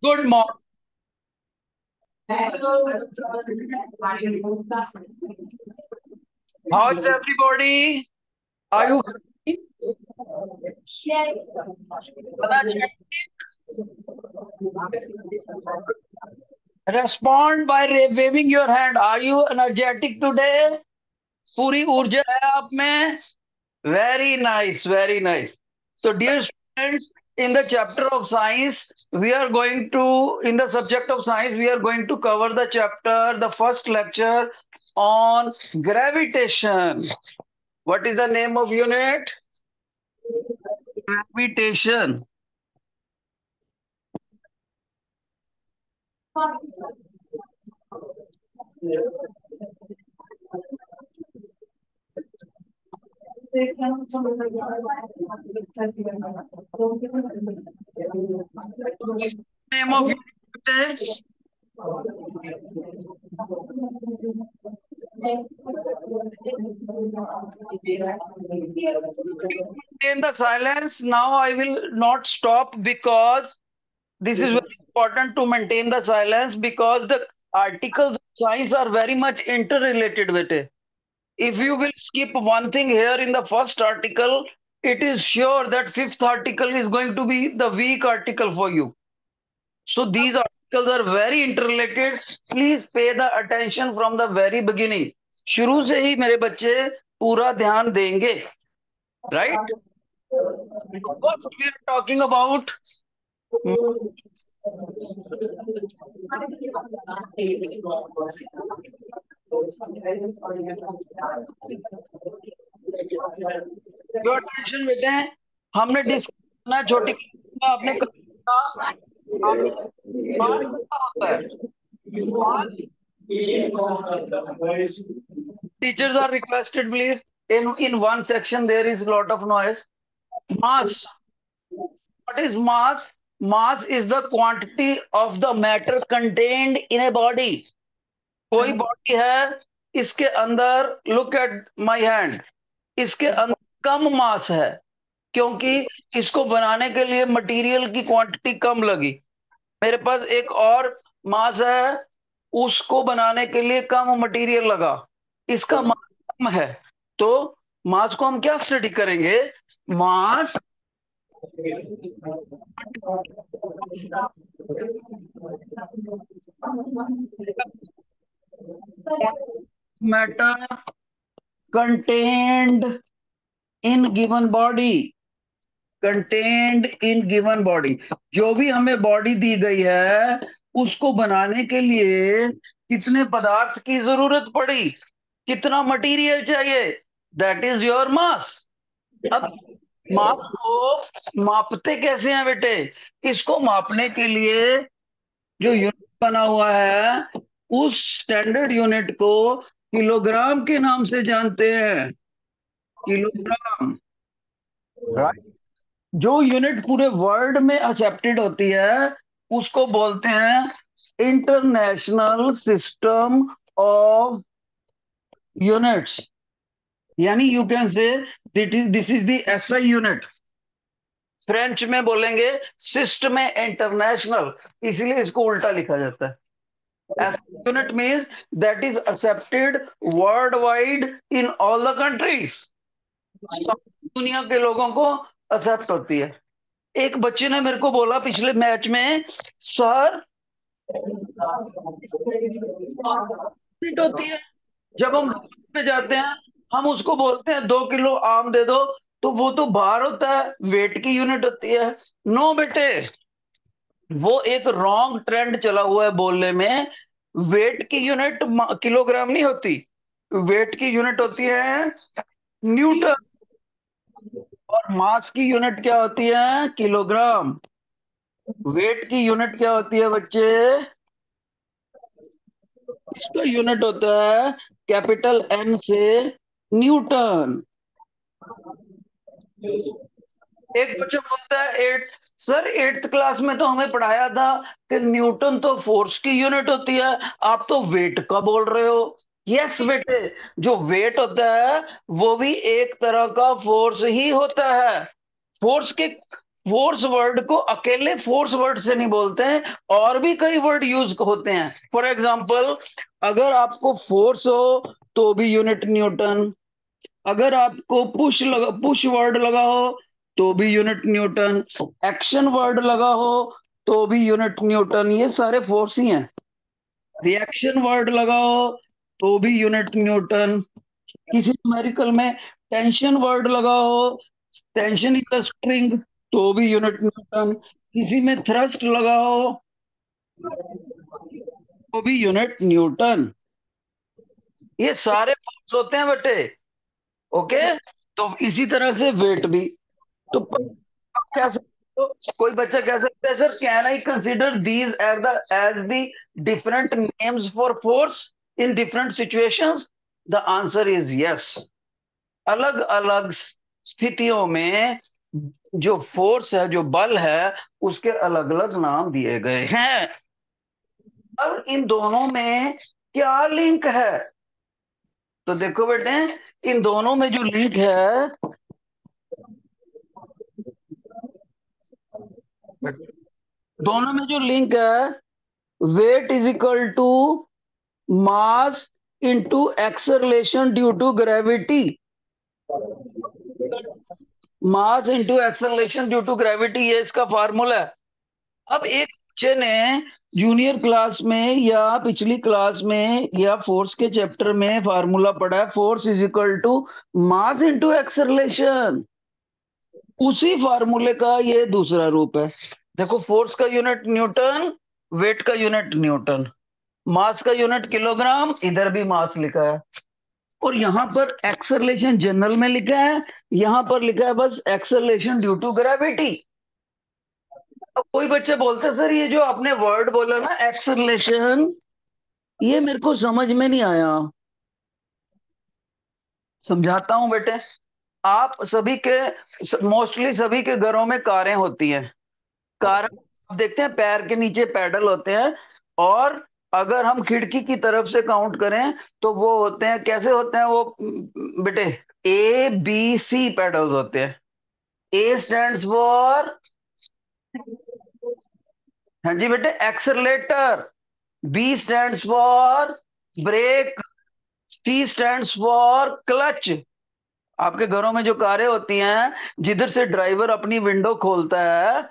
Good morning. How is everybody? Are you? Respond by waving your hand. Are you energetic today? पूरी ऊर्जा है आप में very nice very nice so dear students in the chapter of science we are going to in the subject of science we are going to cover the chapter the first lecture on gravitation. What is the name of unit? Gravitation name of maintain the silence now i will not stop because this is very important to maintain the silence because the articles of science are very much interrelated with it if you will skip one thing here in the first article it is sure that fifth article is going to be the weak article for you so these articles are very interrelated please pay the attention from the very beginning शुरू से ही मेरे बच्चे पूरा ध्यान देंगे right what we are talking जो tradition में हैं, हमने डिस्कना छोटी का अपने का बात होता है। Teachers are requested please in in one section there is lot of noise mass what is mass mass is the quantity of the matter contained in a body कोई बॉडी है इसके अंदर लुक एट माय हैंड इसके अंदर कम मास है क्योंकि इसको बनाने के लिए मटेरियल की क्वांटिटी कम लगी। मेरे पास एक और मास है उसको बनाने के लिए कम मटेरियल लगा। इसका मास कम है। तो मास को हम क्या स्टडी करेंगे? Mass matter contained in given body. Contained in given body. जो भी हमें बॉडी दी गई है, उसको बनाने के लिए कितने पदार्थ की ज़रूरत पड़ी? कितना मटेरियल चाहिए? दैट इज़ योर मास अब माप को मापते कैसे हैं बेटे? इसको मापने के लिए जो यूनिट बना हुआ है उस स्टैंडर्ड यूनिट को किलोग्राम के नाम से जानते हैं। किलोग्राम राइट जो यूनिट पूरे वर्ल्ड में एक्सेप्टेड होती है उसको बोलते हैं इंटरनेशनल सिस्टम ऑफ़ यूनिट्स यानी you can say this is the SI unit French में बोलेंगे सिस्टम इंटरनेशनल इसलिए इसको उल्टा लिखा जाता है। Unit means that is accepted worldwide in all the countries. दुनिया के लोगों को एक्सेप्ट होती है। एक बच्चे ने मेरे को बोला पिछले मैच में सर होती है। जब हम पे जाते हैं हम उसको बोलते हैं दो किलो आम दे दो। तो वो तो बाहर होता है वेट की यूनिट होती है। नो बेटे। वो एक रॉन्ग ट्रेंड चला हुआ है बोलने में वेट की यूनिट किलोग्राम नहीं होती। वेट की यूनिट होती है न्यूटन। और मास की यूनिट क्या होती है? किलोग्राम। वेट की यूनिट क्या होती है बच्चे? इसका यूनिट होता है कैपिटल एन से न्यूटन। एक बच्चा बोलता है एट सर एट्थ क्लास में तो हमें पढ़ाया था कि न्यूटन तो फोर्स की यूनिट होती है। आप तो वेट का बोल रहे हो। यस बेटे, जो वेट होता है, वो भी एक तरह का फोर्स ही होता है। फोर्स के फोर्स वर्ड को अकेले फोर्स वर्ड से नहीं बोलते हैं, और भी कई वर्ड यूज़ होते हैं। फॉर एग्ज़ाम्पल अगर आपको फोर्स हो तो भी यूनिट न्यूटन अगर आपको पुश लगा पुश वर्ड लगा हो तो भी यूनिट न्यूटन एक्शन वर्ड लगा हो तो भी यूनिट न्यूटन ये सारे फोर्स ही हैं। रिएक्शन वर्ड लगा हो तो भी यूनिट न्यूटन किसी न्यूमेरिकल में टेंशन वर्ड लगा हो टेंशन इज़ स्ट्रिंग तो भी यूनिट न्यूटन किसी में थ्रस्ट लगा हो तो भी यूनिट न्यूटन ये सारे फोर्स होते हैं बेटे ओके तो इसी तरह से वेट भी। तो सकते हो? कोई बच्चा कह सकता है, sir can I consider these as as the different names for force in different situations the answer is yes अलग अलग स्थितियों में जो फोर्स है, जो बल है, उसके अलग अलग नाम दिए गए हैं। अब इन दोनों में क्या लिंक है? तो देखो बेटे, इन दोनों में जो लिंक है दोनों में जो लिंक है weight is equal to mass into acceleration due to gravity mass into acceleration due to gravity ये इसका फॉर्मूला है। अब एक बच्चे ने जूनियर क्लास में या पिछली क्लास में या फोर्स के चैप्टर में फार्मूला पढ़ा है। Force is equal to mass into acceleration उसी फार्मूले का ये दूसरा रूप है। देखो फोर्स का यूनिट न्यूटन वेट का यूनिट न्यूटन मास का यूनिट किलोग्राम इधर भी मास लिखा है। और यहाँ पर एक्सरलेशन जनरल में लिखा है, यहाँ पर लिखा है बस एक्सरलेशन ड्यू टू ग्रेविटी अब कोई बच्चे बोलते, सर, ये जो आपने वर्ड बोला ना एक्सरलेशन ये मेरे को समझ में नहीं आया। समझाता हूँ बेटे। आप सभी के मोस्टली सभी के घरों में कारें होती हैं। कार आप देखते हैं, पैर के नीचे पैडल होते हैं और अगर हम खिड़की की तरफ़ से काउंट करें तो वो होते हैं, कैसे होते हैं वो बेटे? ए बी सी पेडल्स होते हैं। ए स्टैंड फॉर हाँ जी बेटे accelerator B stand for brake C stand for clutch आपके घरों में जो कारें होती हैं जिधर से ड्राइवर अपनी विंडो खोलता है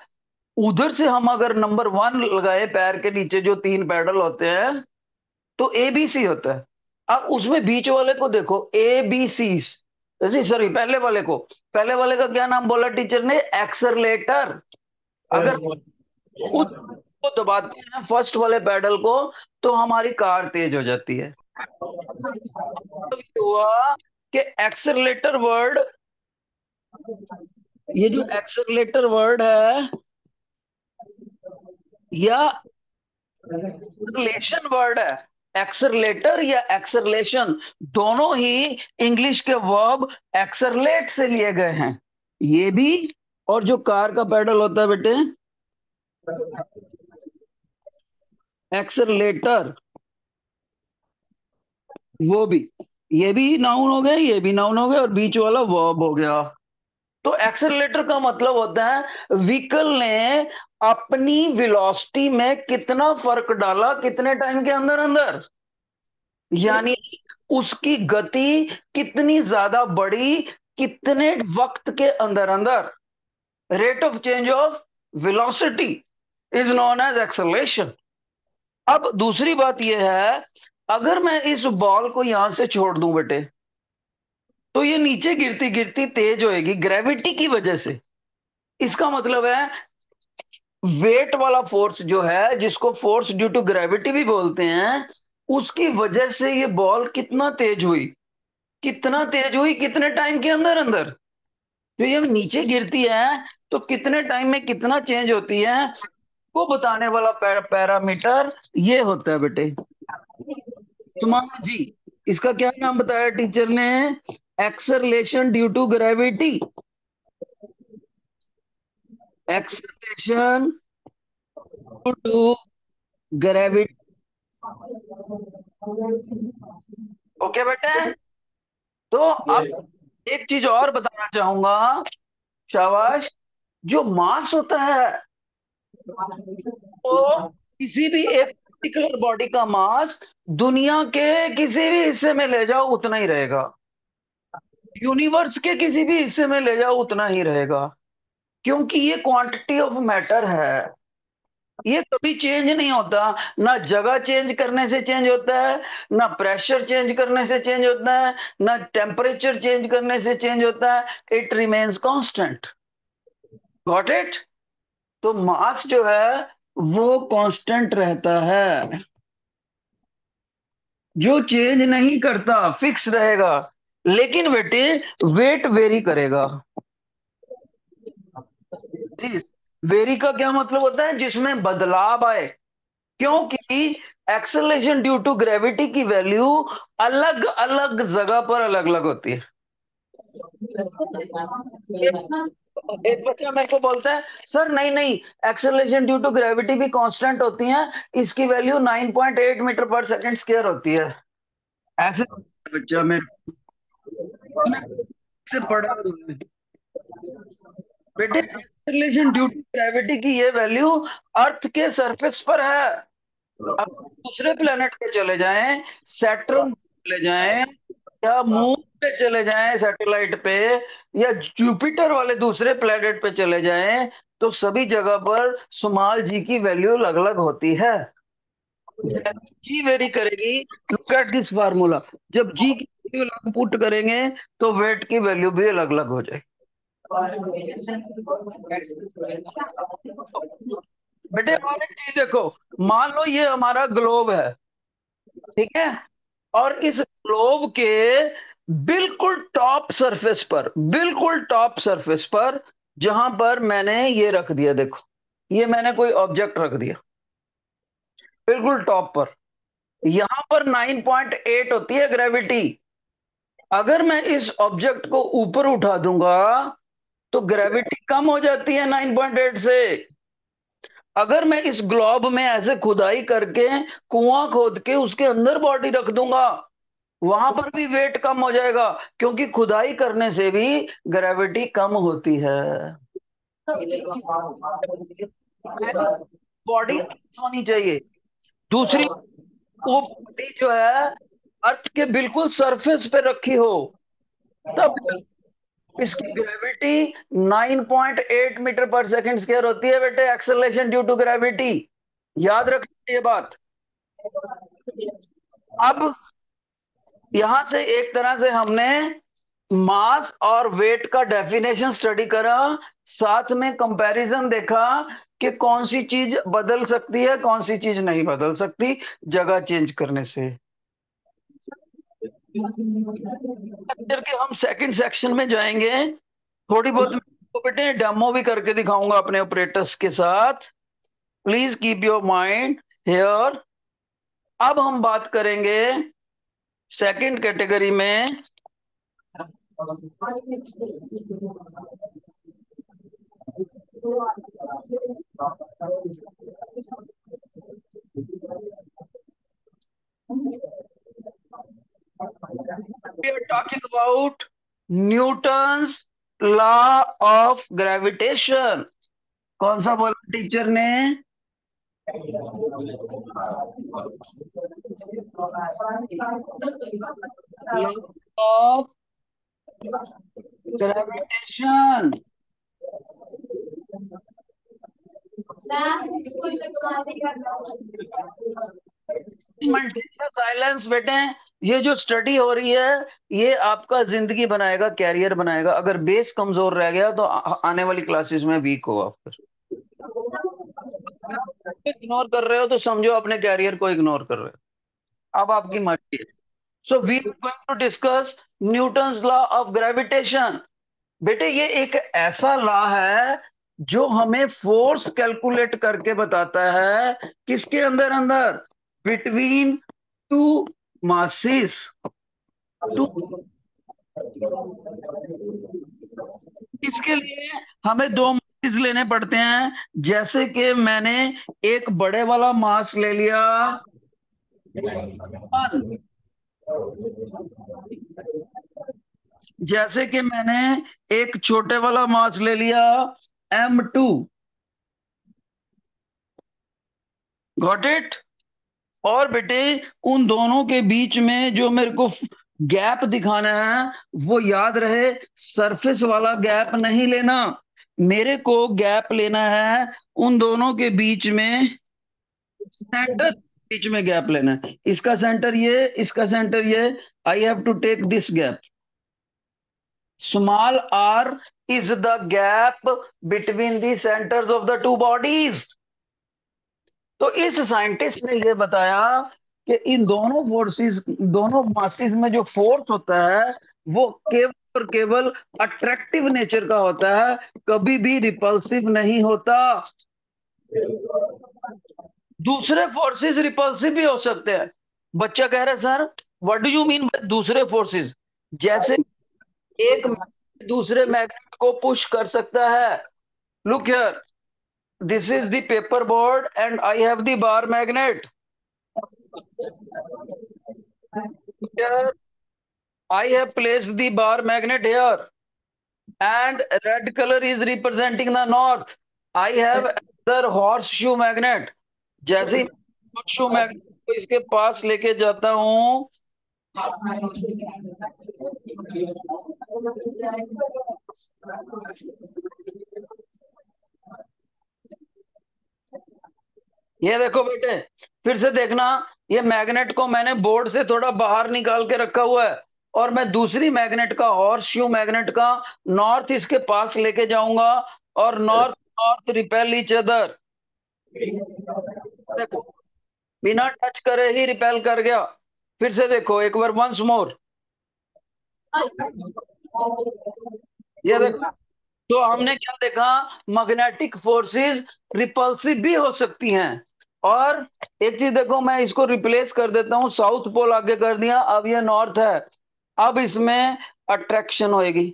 उधर से हम अगर नंबर वन लगाए पैर के नीचे जो तीन पैडल होते हैं तो ए बी सी होता है। अब उसमें बीच वाले को देखो ए बी सी सॉरी पहले वाले को। पहले वाले का क्या नाम बोला टीचर ने? एक्सरलेटर अगर उस को दबाते हैं फ़र्स्ट वाले पैडल को तो हमारी कार तेज हो जाती है। तो हुआ कि एक्सरलेटर वर्ड ये जो एक्सरलेटर वर्ड है, या एक्सरलेशन वर्ड है एक्सरलेटर या एक्सरलेशन दोनों ही इंग्लिश के वर्ब एक्सरलेट से लिए गए हैं। ये भी, और जो कार का पैडल होता है बेटे एक्सरलेटर वो भी। ये भी नाउन हो गया, ये भी नाउन हो गया और बीच वाला वर्ब हो गया। तो एक्सरलेटर का मतलब होता है व्हीकल ने अपनी वेलोसिटी में कितना फ़र्क डाला, कितने टाइम के अंदर अंदर? यानी उसकी गति कितनी ज़्यादा बढ़ी, कितने वक्त के अंदर अंदर? Rate of change of velocity is known as acceleration अब दूसरी बात यह है अगर मैं इस बॉल को यहाँ से छोड़ दूँ बेटे तो ये नीचे गिरती गिरती तेज होएगी ग्रेविटी की वजह से। इसका मतलब है वेट वाला फोर्स जो है, जिसको फोर्स ड्यू टू ग्रेविटी भी बोलते हैं, उसकी वजह से ये बॉल कितना तेज हुई। कितना तेज हुई, कितने टाइम के अंदर अंदर? जो ये नीचे गिरती है तो कितने टाइम में कितना चेंज होती है, वो बताने वाला पैरामीटर ये होता है बेटे। सुमान जी इसका क्या नाम बताया टीचर ने? Acceleration due to gravity acceleration due to gravity okay बेटे? तो अब एक चीज़ और बताना चाहूँगा शाबाश। जो मास होता है तो किसी भी एक पर्टिकुलर बॉडी का मास दुनिया के किसी भी हिस्से में ले जाओ, उतना ही रहेगा। यूनिवर्स के किसी भी हिस्से में ले जाओ, उतना ही रहेगा। क्योंकि ये क्वांटिटी ऑफ़ मैटर है। ये कभी चेंज नहीं होता। ना जगह चेंज करने से चेंज होता है, ना प्रेशर चेंज करने से चेंज होता है, ना टेम्परेचर चेंज करने से चेंज होता है। It remains constant got it तो मास जो है वो कांस्टेंट रहता है। जो चेंज नहीं करता फिक्स रहेगा। लेकिन बेटे वेट वेरी करेगा। वेरी का क्या मतलब होता है? जिसमें बदलाव आए। क्योंकि एक्सेलेशन ड्यू टू ग्रेविटी की वैल्यू अलग अलग जगह पर अलग अलग होती है। एक बच्चा मेरे को बोलता है, सर, नहीं नहीं एक्सेलेशन ड्यू टू ग्रेविटी भी कांस्टेंट होती है, इसकी वैल्यू 9.8 मीटर पर सेकंड स्क्वायर होती है. ऐसे बच्चा मेरे से पढ़ा बेटे एक्सेलरेशन ड्यू टू ग्रेविटी की ये वैल्यू अर्थ के सरफेस पर है। अब दूसरे प्लेनेट पे चले जाएँ सैटर्न चले जाएँ, या मून पे चले जाएँ सैटेलाइट पे या जुपिटर वाले दूसरे प्लेनेट पे चले जाएँ तो सभी जगह पर सुमाल जी की वैल्यू अलग अलग होती है। जी वेरी करेगी। लुक एट दिस फार्मूला जब जी की वैल्यू अलग पुट करेंगे तो वेट की वैल्यू भी अलग अलग हो जाएगी। बेटे, और एक चीज़ देखो, मान लो ये हमारा ग्लोब है, ठीक है? और इस ग्लोब के बिल्कुल टॉप सरफेस पर, बिल्कुल टॉप सरफेस पर जहाँ पर मैंने ये रख दिया, देखो, ये मैंने कोई ऑब्जेक्ट रख दिया। बिल्कुल टॉप पर। यहाँ पर 9.8 होती है ग्रेविटी अगर मैं इस ऑब्जेक्ट को ऊपर उठा दूँगा तो ग्रेविटी कम हो जाती है 9.8 से। अगर मैं इस ग्लोब में ऐसे खुदाई करके कुआँ खोद के उसके अंदर बॉडी रख दूँगा वहाँ पर भी वेट कम हो जाएगा, क्योंकि खुदाई करने से भी ग्रेविटी कम होती है। बॉडी होनी चाहिए। दूसरी, वो बॉडी जो है अर्थ के बिल्कुल सरफेस पे रखी हो, तब इसकी ग्रेविटी 9.8 मीटर पर सेकंड स्क्वायर होती है बेटे। एक्सेलरेशन ड्यू टू ग्रेविटी याद रखिए ये बात। अब यहाँ से एक तरह से हमने मास और वेट का डेफिनेशन स्टडी करा साथ में कंपैरिजन देखा कि कौन सी चीज़ बदल सकती है कौन सी चीज़ नहीं बदल सकती जगह चेंज करने से। के हम सेकंड सेक्शन में जाएँगे थोड़ी बहुत बेटे डेमो भी करके दिखाऊँगा अपने ऑपरेटर्स के साथ। Please keep your mind here अब हम बात करेंगे सेकंड कैटेगरी में we are talking about Newton's law of gravitation कौन सा बोला टीचर ने? ऑफ़ ग्रेविटेशन साइलेंस बेटे। ये जो स्टडी हो रही है, ये आपका ज़िंदगी बनाएगा कैरियर बनाएगा। अगर बेस कमज़ोर रह गया तो आने वाली क्लासेस में वीक हो आप इग्नोर कर रहे हो तो समझो अपने कैरियर को इग्नोर कर रहे हो। अब आपकी मर्ज़ी है। So we are going to discuss Newton law of gravitation बेटे, ये एक ऐसा लॉ है जो हमें फोर्स कैलकुलेट करके बताता है किसके अंदर अंदर? बिटवीन टू मासिस टू इसके लिए? हमें दो मास लेने पड़ते हैं। जैसे कि मैंने एक बड़े वाला मास ले लिया जैसे कि मैंने एक छोटे वाला मास ले लिया एम टू गॉट इट और बेटे, उन दोनों के बीच में जो मेरे को गैप दिखाना है, वो याद रहे सरफेस वाला गैप नहीं लेना। मेरे को गैप लेना है उन दोनों के बीच में सेंटर बीच में गैप लेना है। इसका सेंटर ये, इसका सेंटर ये I have to take this gap small R is the gap between the centres of the two bodies तो इस साइंटिस्ट ने ये बताया कि इन दोनों फोर्सेस दोनों मासेस में जो फोर्स होता है, वो केवल और केवल अट्रैक्टिव नेचर का होता है, कभी भी रिपल्सिव नहीं होता। दूसरे फोर्सेस रिपल्सिव भी हो सकते हैं। बच्चा कह रहे है, sir what do you mean दूसरे फोर्सेस जैसे एक दूसरे मैग्नेट को पुश कर सकता है। Look here this is the paper board and I have the bar magnet I have place the bar magnet here and red colour is representing the north I have horseshoe magnet जैसे magnet को इसके पास लेके जाता हूँ। ये देखो बेटे, फिर से देखना, ये मैग्नेट को मैंने बोर्ड से थोड़ा बाहर निकाल के रखा हुआ है, और मैं दूसरी मैग्नेट का और श्यू मैग्नेट का, नॉर्थ इसके पास लेके जाऊँगा, और north north, repel each other. देखो बिना टच करे ही रिपेल कर गया। फिर से देखो, एक बार वंस मोर ये देखो तो हमने क्या देखा? मैग्नेटिक फोर्सेस रिपल्सिव भी हो सकती हैं। और एक चीज़ देखो, मैं इसको रिप्लेस कर देता हूँ। साउथ पोल आगे कर दिया, अब ये नॉर्थ है। अब इसमें अट्रैक्शन होएगी।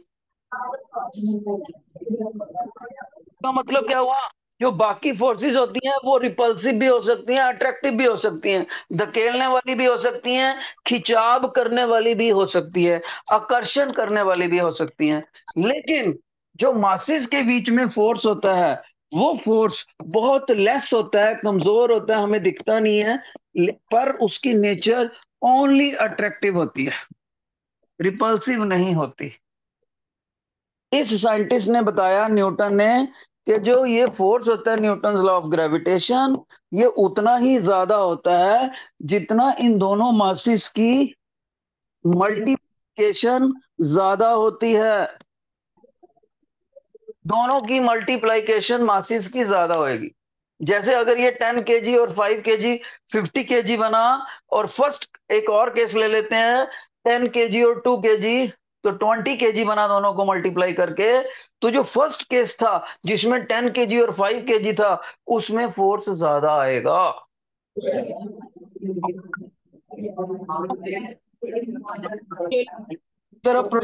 तो मतलब क्या हुआ? जो बाकी फोर्सेस होती हैं, वो रिपल्सिव भी हो सकती हैं अट्रैक्टिव भी हो सकती हैं। धकेलने वाली भी हो सकती हैं, खिंचाव करने वाली भी हो सकती है, आकर्षण करने वाली भी हो सकती हैं। लेकिन जो मासिस के बीच में फोर्स होता है, वो फोर्स बहुत लेस होता है, कमज़ोर होता है, हमें दिखता नहीं है पर उसकी नेचर ओनली अट्रैक्टिव होती है। रिपल्सिव नहीं होती। इस साइंटिस्ट ने बताया न्यूटन ने कि जो ये फोर्स होता है न्यूटन लॉ ऑफ़ ग्रेविटेशन ये उतना ही ज़्यादा होता है जितना इन दोनों मासिस की मल्टीप्लिकेशन ज़्यादा होती है। दोनों की मल्टीप्लाइकेशन मासिस की ज़्यादा होगी जैसे अगर ये टेन के और फाइव के जी फिफ्टी के बना और फ़र्स्ट एक और केस ले लेते हैं टेन के और टू के तो ट्वेंटी के बना दोनों को मल्टीप्लाई करके। तो जो फ़र्स्ट केस था, जिसमें टेन के और फाइव के था, उसमें फोर्स ज़्यादा आएगा। तरफ़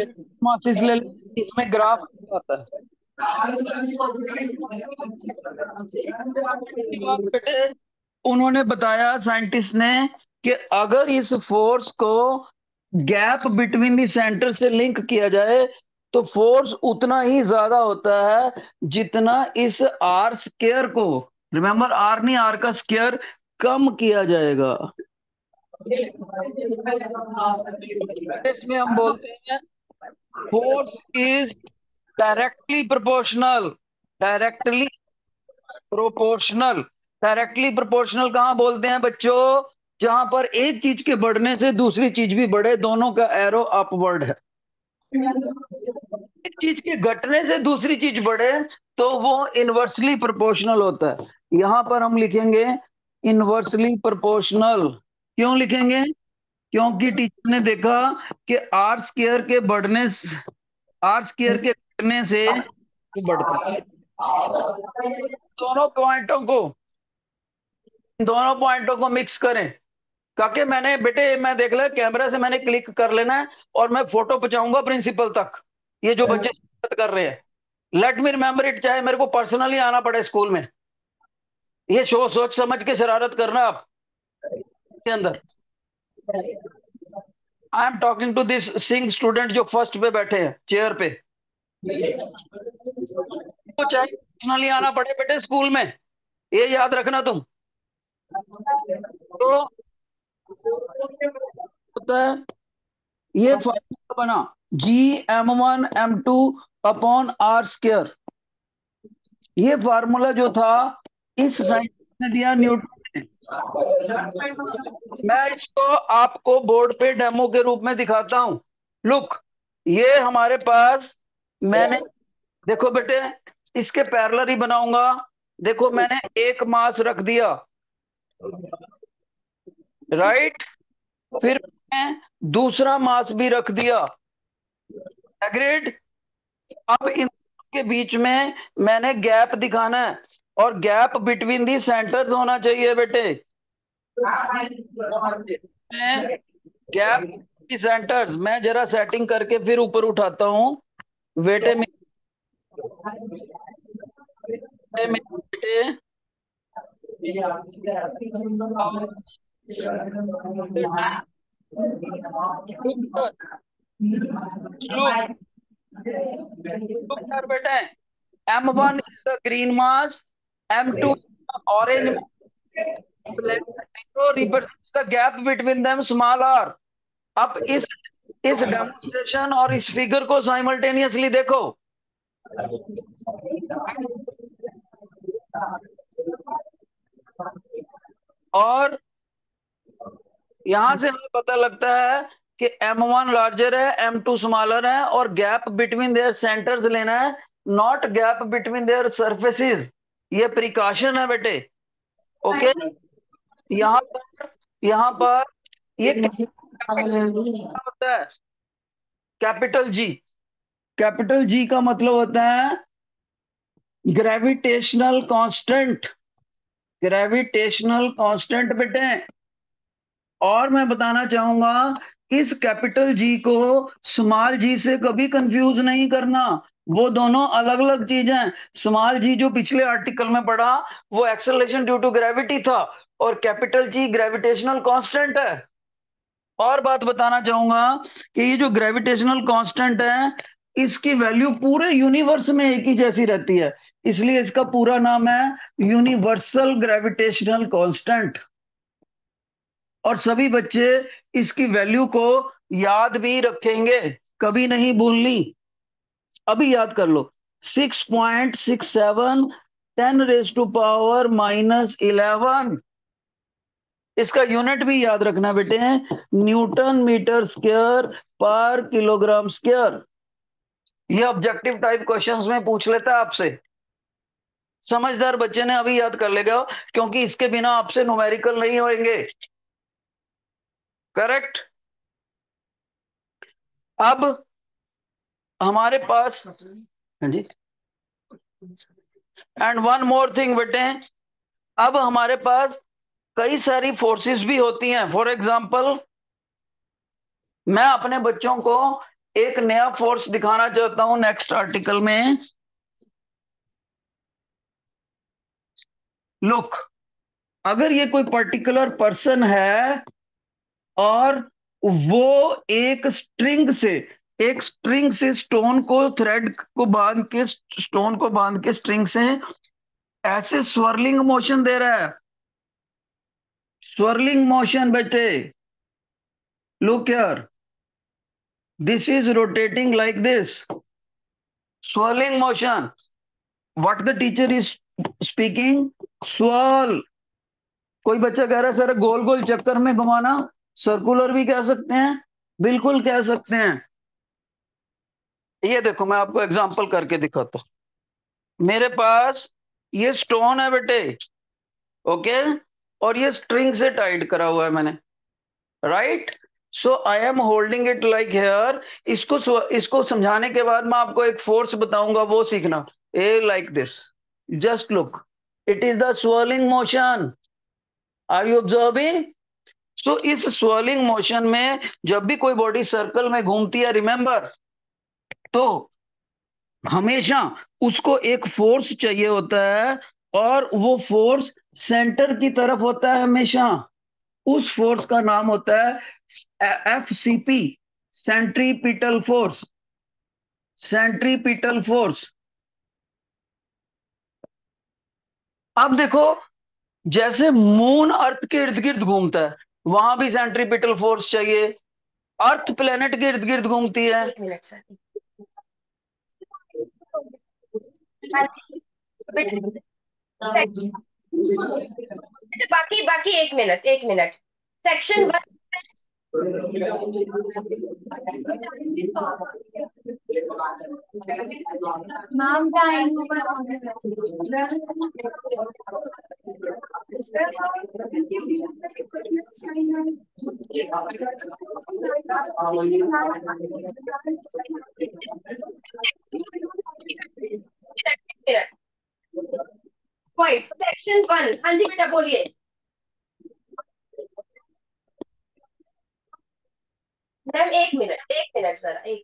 ले इसमें ग्राफ आता है। उन्होंने बताया साइंटिस्ट ने, कि अगर इस फोर्स को गैप बिटवीन दी सेंटर से लिंक किया जाए तो फोर्स उतना ही ज़्यादा होता है जितना इस आर स्केयर को। रिमेंबर, आर नहीं, आर का स्केयर कम किया जाएगा। इसमें हम बोलते हैं, force is directly proportional directly proportional. Directly proportional कहाँ बोलते हैं बच्चों? जहाँ पर एक चीज़ के बढ़ने से दूसरी चीज़ भी बढ़े, दोनों का एरो अपवर्ड है। एक चीज़ के घटने से दूसरी चीज़ बढ़े तो वो इनवर्सली प्रोपोर्शनल होता है। यहाँ पर हम लिखेंगे इनवर्सली प्रोपोर्शनल क्यों लिखेंगे? क्योंकि टीचर ने देखा कि आर स्केयर के बढ़ने आर स्केयर के घटने से बढ़ता है। दोनों पॉइंटों को, दोनों पॉइंटों को मिक्स करें। काके मैंने बेटे मैं देख लिया कैमरा से मैंने क्लिक कर लेना है और मैं फ़ोटो पहुंचाऊँगा प्रिंसिपल तक। ये जो बच्चे कर रहे हैं। लेट मी रिमेम्बर इट चाहे मेरे को पर्सनली आना पड़े स्कूल में। ये शो सोच समझ के शरारत करना आप। के अंदर। I am talking to this sing student जो फ़र्स्ट पे बैठे हैं चेयर पे। तो चाहे पर्सनली आना पड़े बेटे स्कूल में। ये याद रखना तुम। तो होता है ये फॉर्मूला बना। G M one M two upon R square ये फार्मूला जो था, इस साइंटिस्ट ने दिया न्यूटन ने। मैं इसको आपको बोर्ड पे डेमो के रूप में दिखाता हूँ। लुक ये हमारे पास मैंने, देखो बेटे, इसके पैरलर ही बनाऊँगा। देखो, मैंने एक मास रख दिया। राइट फिर मैं दूसरा मास भी रख दिया। एग्रीड अब इन के बीच में मैंने गैप दिखाना है। और गैप बिटवीन दी सेंटर्स होना चाहिए बेटे। गैप सेंटर्स मैं जरा सेटिंग करके फिर ऊपर उठाता हूँ। बेटे में बेटे बेटे gap between them small are अब इस इस डेमोन्स्ट्रेशन और इस फिगर को साइमल्टेनियसली देखो और यहाँ से हमें पता लगता है कि M1 लार्जर है M2 स्मॉलर है और गैप बिटवीन देयर सेंटर्स लेना है not gap between their surfaces ये प्रिकॉशन है बेटे ओके यहाँ पर यहाँ पर ये होता है। कैपिटल जी कैपिटल जी का मतलब होता है ग्रेविटेशनल कांस्टेंट ग्रेविटेशनल कांस्टेंट बेटे। और मैं बताना चाहूँगा, इस कैपिटल जी को स्मॉल जी से कभी कंफ्यूज नहीं करना। वो दोनों अलग अलग चीज़। हैं स्मॉल जी जो पिछले आर्टिकल में पढ़ा, वो एक्सेलरेशन ड्यू टू ग्रेविटी था और कैपिटल जी ग्रेविटेशनल कांस्टेंट है। और बात बताना चाहूँगा कि ये जो ग्रेविटेशनल कांस्टेंट है, इसकी वैल्यू पूरे यूनिवर्स में एक ही जैसी रहती है। इसलिए इसका पूरा नाम है यूनिवर्सल ग्रेविटेशनल कांस्टेंट और सभी बच्चे इसकी वैल्यू को याद भी रखेंगे। कभी नहीं भूलनी। अभी याद कर लो। Six point six seven ten raise to power minus eleven इसका यूनिट भी याद रखना बेटे। न्यूटन मीटर स्क्वायर पर किलोग्राम स्क्वायर। ये ऑब्जेक्टिव टाइप क्वेश्चंस में पूछ लेता है आपसे। समझदार बच्चे ने अभी याद कर लेगा, क्योंकि इसके बिना आपसे न्यूमेरिकल नहीं होंगे करेक्ट? अब हमारे पास हाँ जी। एंड वन मोर थिंग बेटे। अब हमारे पास कई सारी फोर्सेस भी होती हैं। फॉर एग्जांपल मैं अपने बच्चों को एक नया फोर्स दिखाना चाहता हूँ नेक्स्ट आर्टिकल में। लुक अगर ये कोई पर्टिकुलर पर्सन है और वो एक स्ट्रिंग से, एक स्ट्रिंग से स्टोन को थ्रेड को बाँध के स्टोन को बाँध के स्ट्रिंग से ऐसे स्वर्लिंग मोशन दे रहा है। स्वर्लिंग मोशन बेटे। लुक यार this is rotating like this swirling motion what the teacher is speaking swirl कोई बच्चा कह रहा है, सर गोल गोल चक्कर में घुमाना। सर्कुलर भी कह सकते हैं, बिल्कुल कह सकते हैं। ये देखो, मैं आपको एग्जांपल करके दिखाता हूँ। मेरे पास ये स्टोन है बेटे ओके और ये स्ट्रिंग से टाइट करा हुआ है मैंने right so I am holding it like here इसको इसको समझाने के बाद मैं आपको एक फोर्स बताऊँगा, वो सीखना। A like this just look it is the swirling motion are you observing so इस स्वर्लिंग मोशन में जब भी कोई बॉडी सर्कल में घूमती है रिमेंबर तो हमेशा उसको एक फोर्स चाहिए होता है और वो फोर्स सेंटर की तरफ़ होता है हमेशा। उस फोर्स का नाम होता है F C P centripetal force centripetal force अब देखो, जैसे मून अर्थ के इर्द गिर्द घूमता है वहाँ भी सेंट्रीपिटल फोर्स चाहिए। अर्थ प्लेनेट के इर्द गिर्द घूमती है। बेटा, बाकी बाकी एक मिनट एक मिनट। सेक्शन वन नाम का पॉइंट सेक्शन वन हाँ जी बेटा बोलिए मैम एक मिनट एक मिनट सर एक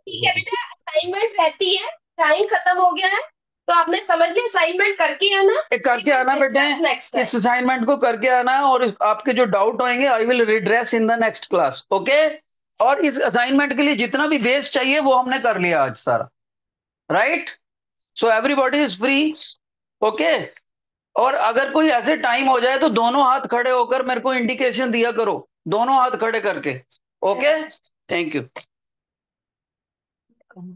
ठीक है बेटा असाइनमेंट रहती है टाइम खत्म हो गया है तो आपने समझ लिया असाइनमेंट करके आना? एक करके आना बेटे नेक्स्ट इस असाइनमेंट को करके आना और आपके जो डाउट होंगे I will redress in the next class okay और इस असाइनमेंट के लिए जितना भी बेस चाहिए वो हमने कर लिया आज सारा right so everybody is free okay और अगर कोई ऐसे टाइम हो जाए तो दोनों हाथ खड़े होकर मेरे को इंडिकेशन दिया करो। दोनों हाथ खड़े करके। Okay thank you